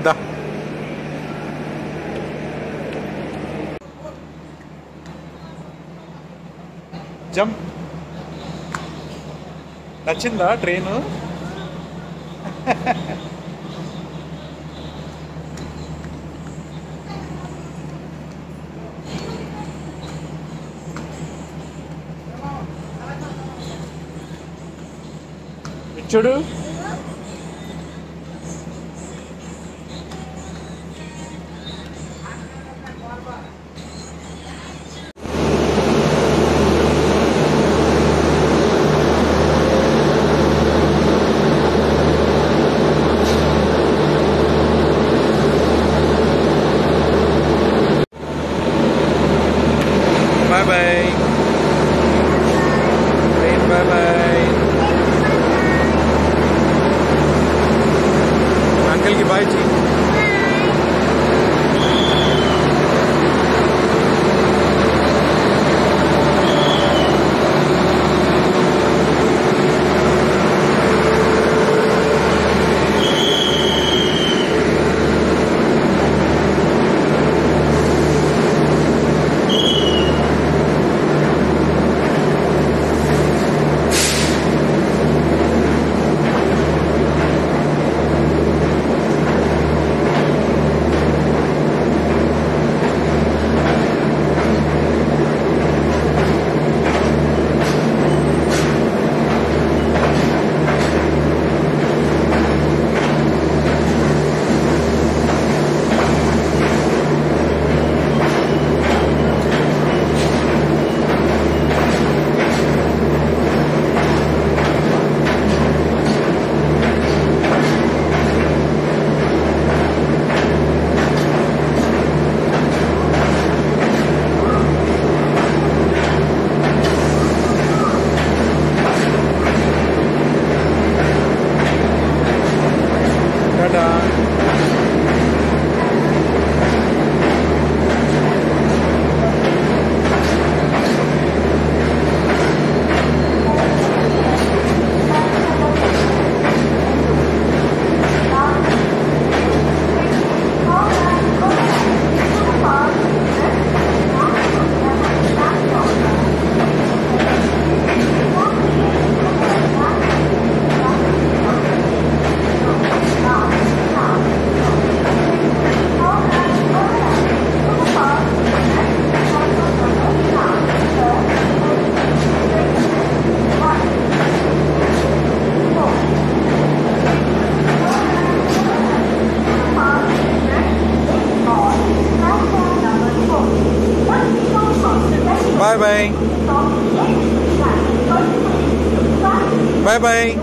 da. Jump నచ్చిందా train చూడు bye bye bye bye uncle 拜拜。拜拜。